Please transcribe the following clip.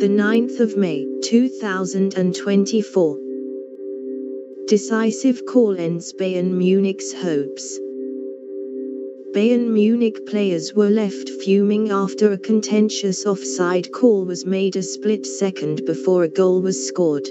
the 9th of May, 2024. Decisive call ends Bayern Munich's hopes. Bayern Munich players were left fuming after a contentious offside call was made a split second before a goal was scored.